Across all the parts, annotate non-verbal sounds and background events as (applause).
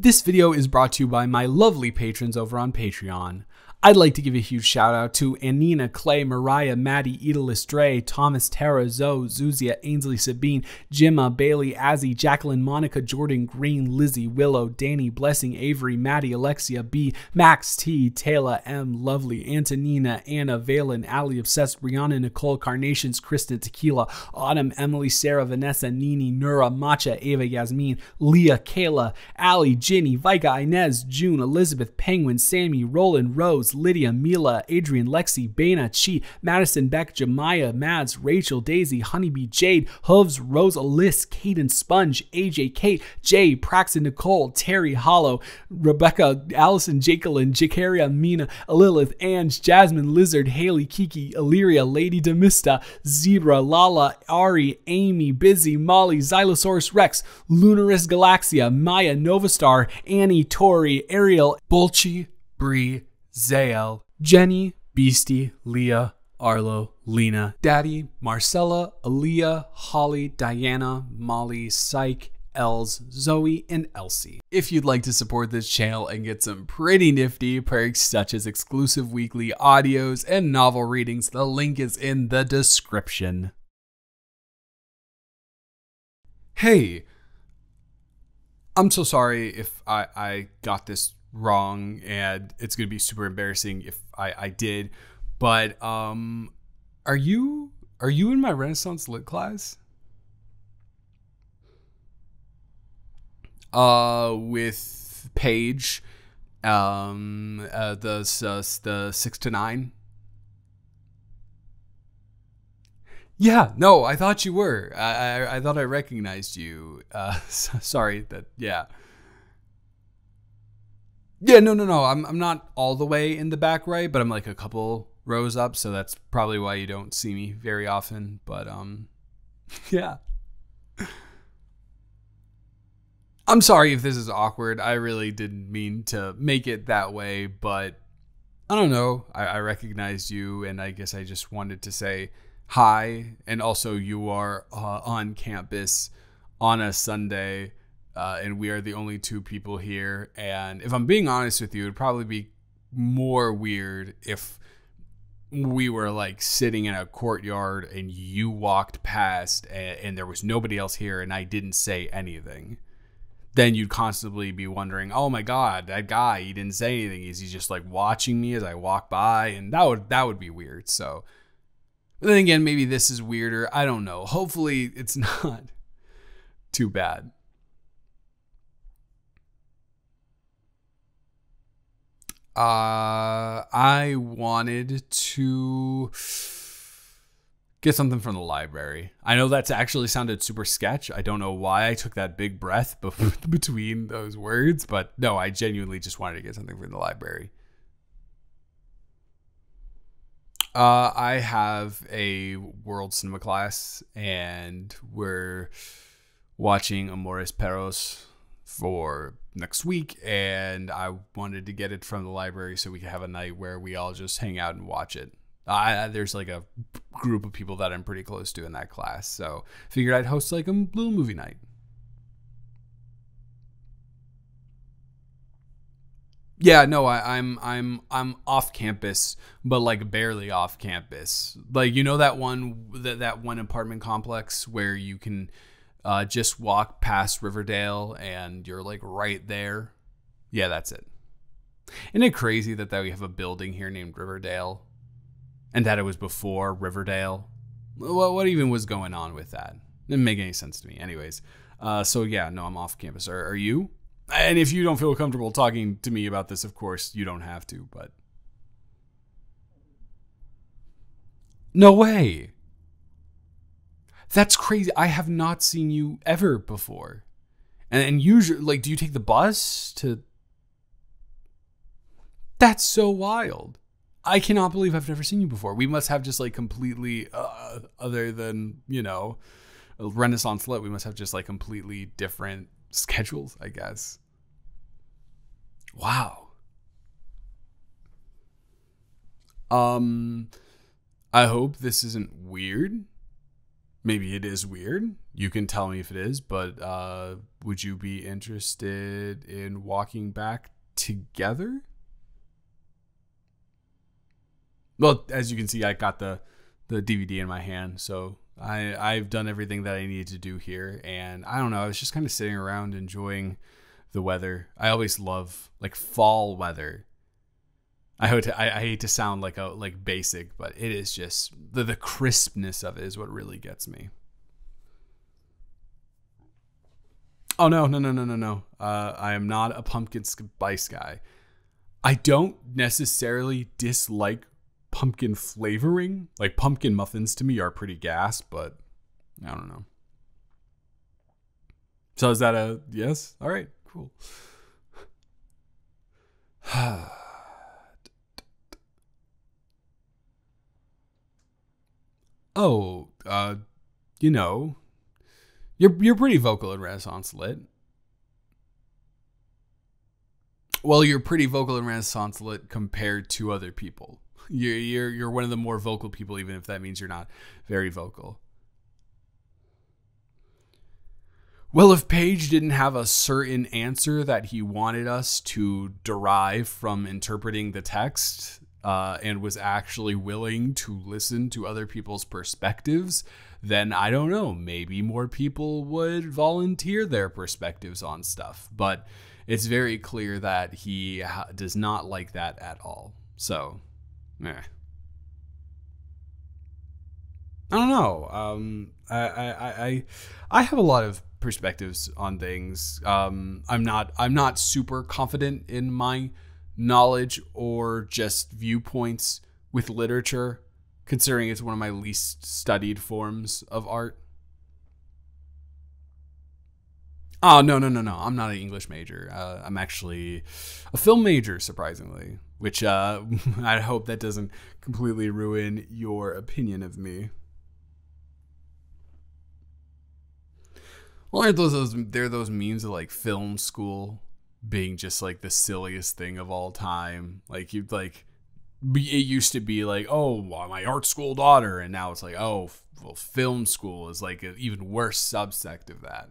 This video is brought to you by my lovely patrons over on Patreon. I'd like to give a huge shout out to Anina, Clay, Mariah, Maddie, Edalis, Dre, Thomas, Tara, Zoe, Zuzia, Ainsley, Sabine, Jimma, Bailey, Azzy, Jacqueline, Monica, Jordan, Green, Lizzie, Willow, Danny, Blessing, Avery, Maddie, Alexia, B, Max, T, Taylor, M, Lovely, Antonina, Anna, Valen, Ali, Obsessed, Brianna, Nicole, Carnations, Kristen, Tequila, Autumn, Emily, Sarah, Vanessa, Nini, Nura, Matcha, Ava, Yasmin, Leah, Kayla, Ali, Ginny, Vika, Inez, June, Elizabeth, Penguin, Sammy, Roland, Rose, Lydia, Mila, Adrian, Lexi, Baina, Chi, Madison, Beck, Jemiah, Mads, Rachel, Daisy, Honeybee, Jade, Hooves, Rose, Alyss, Caden, Sponge, AJ, Kate, Jay, Praxton, Nicole, Terry, Hollow, Rebecca, Allison, Jacqueline, Jacaria, Mina, Lilith, Ange, Jasmine, Lizard, Haley, Kiki, Illyria, Lady Demista, Zebra, Lala, Ari, Amy, Busy, Molly, Xylosaurus Rex, Lunaris Galaxia, Maya, Novastar, Annie, Tori, Ariel, Bolchi, Bree, Zael, Jenny, Beastie, Leah, Arlo, Lena, Daddy, Marcella, Aaliyah, Holly, Diana, Molly, Psych, Els, Zoe, and Elsie. If you'd like to support this channel and get some pretty nifty perks such as exclusive weekly audios and novel readings, the link is in the description. Hey, I'm so sorry if I, I got this wrong and it's going to be super embarrassing if I, I did. But um, are you are you in my Renaissance lit class? Uh, with Paige, um, uh, the uh, the six to nine. Yeah, no, I thought you were. I I, I thought I recognized you. Uh, (laughs) sorry that yeah. Yeah, no, no, no. I'm I'm not all the way in the back right, but I'm like a couple rows up, so that's probably why you don't see me very often. But um, (laughs) yeah. I'm sorry if this is awkward. I really didn't mean to make it that way, but I don't know. I, I recognized you, and I guess I just wanted to say hi. And also, you are uh, on campus on a Sunday uh, and we are the only two people here. And if I'm being honest with you, it'd probably be more weird if we were like sitting in a courtyard and you walked past and, and, there was nobody else here and I didn't say anything. Then you'd constantly be wondering, oh my god, that guy, he didn't say anything. Is he just like watching me as I walk by? And that would that would be weird. So but then again, maybe this is weirder. I don't know. Hopefully it's (laughs) not too bad. Uh, I wanted to get something from the library. I know that's actually sounded super sketch. I don't know why I took that big breath (laughs) between those words, but no, I genuinely just wanted to get something from the library. Uh, I have a world cinema class, and we're watching Amores Perros for next week and I wanted to get it from the library so we could have a night where we all just hang out and watch it. I, there's like a group of people that I'm pretty close to in that class, so figured I'd host like a little movie night. Yeah, no, I, I'm I'm I'm off campus, but like barely off campus. Like you know that one that that one apartment complex where you can uh, just walk past Riverdale and you're like right there. Yeah, that's it. Isn't it crazy that, that we have a building here named Riverdale and that it was before Riverdale? What, what even was going on with that? Didn't make any sense to me. Anyways, uh, so yeah, no, I'm off campus. Are, are you? And if you don't feel comfortable talking to me about this, of course, you don't have to, but. No way. That's crazy. I have not seen you ever before. And, and usually, like, do you take the bus to. That's so wild. I cannot believe I've never seen you before. We must have just like completely, uh, other than, you know, Renaissance Lit, we must have just like completely different schedules, I guess. Wow. Um, I hope this isn't weird maybe it is weird. You can tell me if it is, but uh, would you be interested in walking back together? Well, as you can see, I got the the DVD in my hand, so I I've done everything that I needed to do here, and I don't know. I was just kind of sitting around enjoying the weather. I always love like fall weather. I hate to, I, I hate to sound like a like basic, but it is just the the crispness of it is what really gets me. Oh no no no no no no! Uh, I am not a pumpkin spice guy. I don't necessarily dislike pumpkin flavoring. Like pumpkin muffins to me are pretty gas, but I don't know. So is that a yes? All right, cool. (sighs) (sighs) oh, uh, you know, you're you're pretty vocal in Renaissance Lit. Well, you're pretty vocal in Renaissance Lit compared to other people. You're you're you're one of the more vocal people, even if that means you're not very vocal. Well, if Page didn't have a certain answer that he wanted us to derive from interpreting the text, uh, and was actually willing to listen to other people's perspectives, then I don't know. Maybe more people would volunteer their perspectives on stuff. But it's very clear that he ha- does not like that at all. So Meh. I don't know. Um, I, I, I, I have a lot of perspectives on things. Um, I'm not, I'm not super confident in my knowledge or just viewpoints with literature, considering it's one of my least studied forms of art. Oh no no no no! I'm not an English major. Uh, I'm actually a film major, surprisingly. Which uh, (laughs) I hope that doesn't completely ruin your opinion of me. Well, aren't those those there those memes of like film school being just like the silliest thing of all time? Like you like it used to be like, oh, my art school daughter, and now it's like, oh, well, film school is like an even worse subsect of that.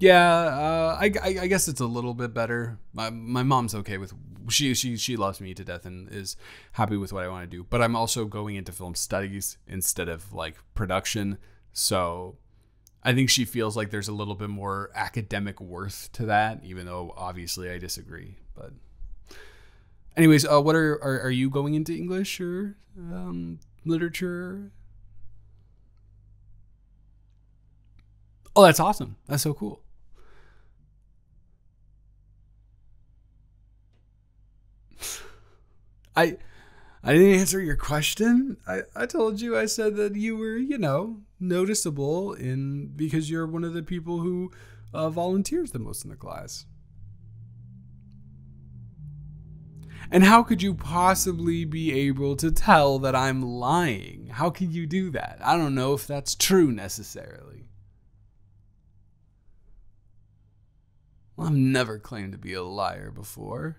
Yeah, uh, I, I, I guess it's a little bit better. My my mom's okay with she she she loves me to death and is happy with what I want to do. But I'm also going into film studies instead of like production, so I think she feels like there's a little bit more academic worth to that, even though obviously I disagree. But anyways, uh, what are, are are you going into English or um, literature? Oh, that's awesome. That's so cool. (laughs) I I didn't answer your question. I, I told you I said that you were, you know, noticeable in because you're one of the people who uh, volunteers the most in the class. And how could you possibly be able to tell that I'm lying? How could you do that? I don't know if that's true necessarily. Well, I've never claimed to be a liar before.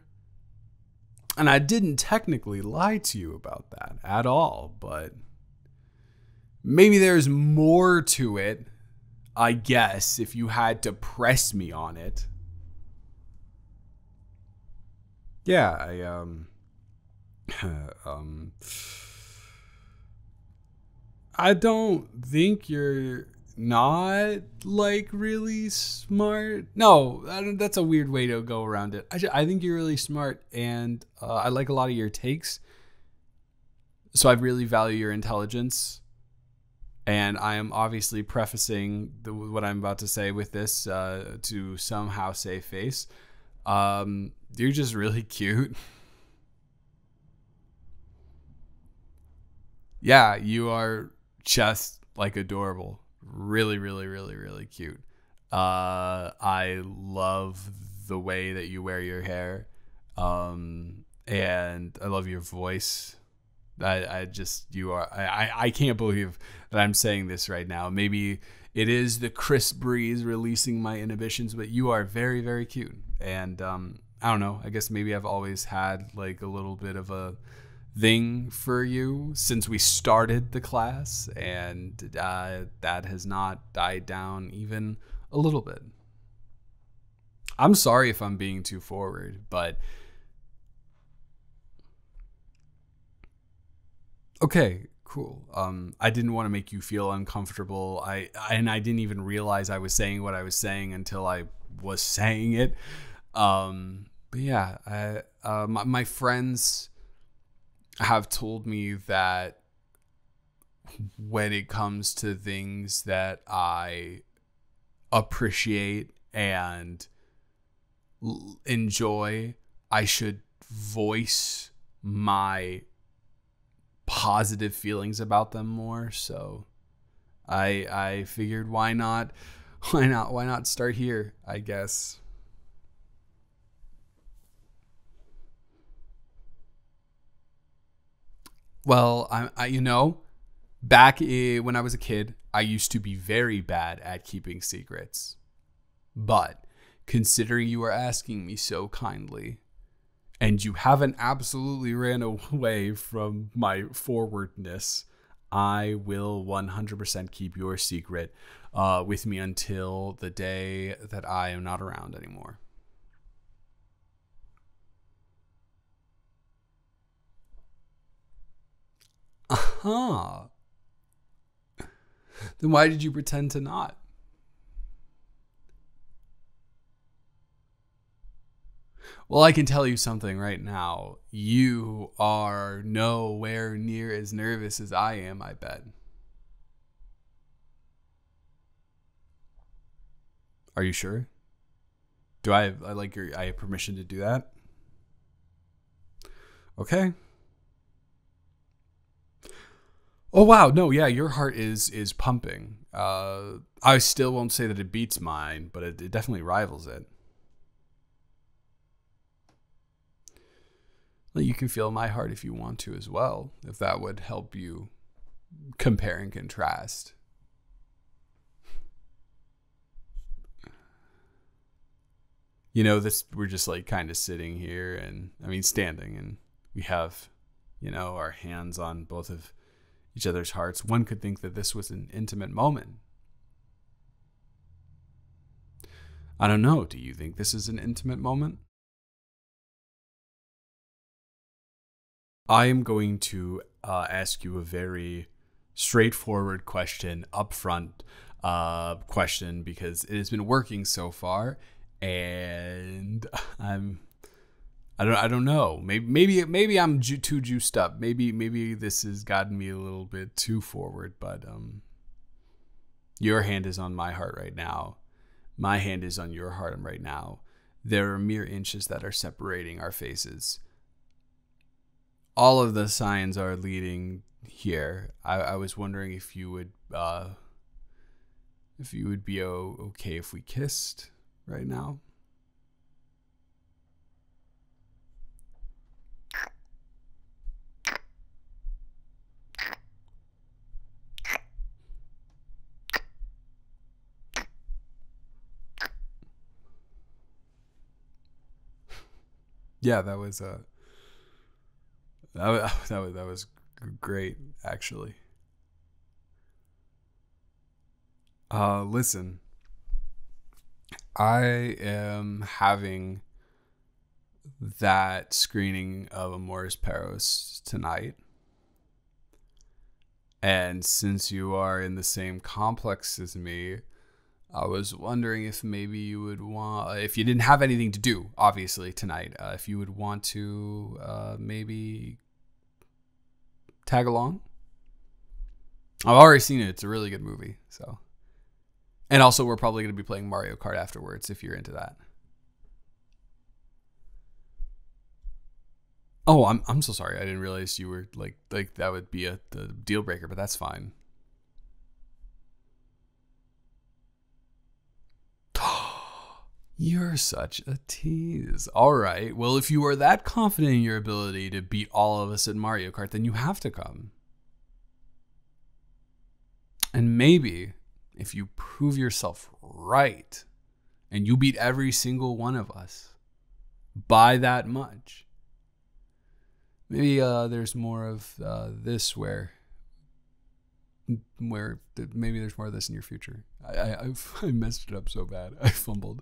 And I didn't technically lie to you about that at all, but maybe there's more to it, I guess, if you had to press me on it. Yeah, I, um, (laughs) um, I don't think you're not like really smart. No, that's a weird way to go around it. I, just, I think you're really smart, and uh, I like a lot of your takes. So I really value your intelligence, and I am obviously prefacing the, what I'm about to say with this uh, to somehow save face. Um, you're just really (laughs) cute. yeah, you are just like adorable really, really, really, really cute. Uh, I love the way that you wear your hair, um, and I love your voice. I, I just you are I, I can't believe that I'm saying this right now. Maybe it is the crisp breeze releasing my inhibitions, but you are very very cute. And um, I don't know. I guess maybe I've always had like a little bit of a thing for you since we started the class, and uh, that has not died down even a little bit. I'm sorry if I'm being too forward, but okay, cool. Um, I didn't want to make you feel uncomfortable. I and I didn't even realize I was saying what I was saying until I was (laughs) saying it. Um, but yeah, I, uh, my, my friends have told me that when it comes to things that I appreciate and l- enjoy, I should voice my positive feelings about them more. So I I figured why not (laughs) why not why not start here, I guess. Well, I, I you know, back when I was a kid, I used to be very bad at keeping secrets. But considering you are asking me so kindly, and you haven't absolutely ran (laughs) away from my forwardness, I will 100% keep your secret uh, with me until the day that I am not around anymore. Uh huh. Then why did you pretend to not? Well, I can tell you something right now. You are nowhere near as nervous as I am, I bet. Are you sure? Do I have I like your I have permission to do that? Okay. Oh wow, no, yeah, your heart is is pumping. Uh I still won't say that it beats mine, but it, it definitely rivals it. you can feel my heart if you want to as well, if that would help you compare and contrast. You know, this we're just like kind of sitting here and I mean standing and we have, you know, our hands on both of each other's hearts. One could think that this was an intimate moment. I don't know. Do you think this is an intimate moment? I am going to uh, ask you a very straightforward question, upfront uh, question, because it has been working so far, and (laughs) I'm. I don't. I don't know. Maybe. Maybe. Maybe I'm ju- too juiced up. Maybe. Maybe this has gotten me a little bit too forward. But um, your hand is on my heart right now. My hand is on your heart right now. There are mere inches that are separating our faces all of the signs are leading here. I, I was wondering if you would uh, if you would be okay if we kissed right now. Yeah, that was uh that was, (laughs) that was, that was great, actually. Uh, listen, I am having that screening of Amores Perros tonight. And since you are in the same complex as me, I was wondering if maybe you would want, if you didn't have anything to do, obviously, tonight, uh, if you would want to uh, maybe tag along. I've already seen it. It's a really good movie. So, and also we're probably going to be playing Mario Kart afterwards if you're into that. Oh, I'm I'm so sorry. I didn't realize you were like like that would be a the deal breaker, but that's fine. You're such a tease. All right. Well, if you are that confident in your ability to beat all of us at Mario Kart, then you have to come. And maybe if you prove yourself right and you beat every single one of us by that much, maybe uh, there's more of uh, this where where maybe there's more of this in your future. I I, I (laughs) messed it up so bad. I fumbled.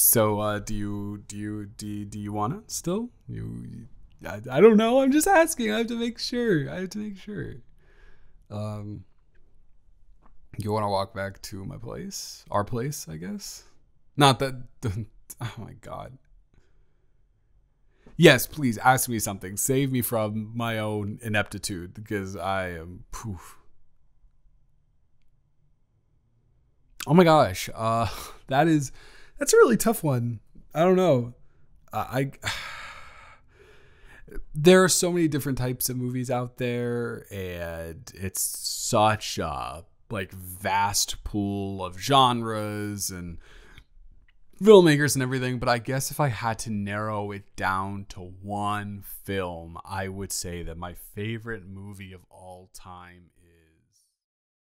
So uh, do you do you do you, do you wanna still you? I, I don't know. I'm just asking. I have to make sure. I have to make sure. Um, you want to walk back to my place, our place, I guess. Not that. (laughs) Oh my god. Yes, please ask me something. Save me from my own ineptitude because I am. Poof. Oh my gosh. Uh, (laughs) that is that's a really tough one. I don't know. Uh, I (sighs) there are so many different types of movies out there, and it's such a like vast pool of genres and filmmakers and everything. But I guess if I had to narrow it down to one film, I would say that my favorite movie of all time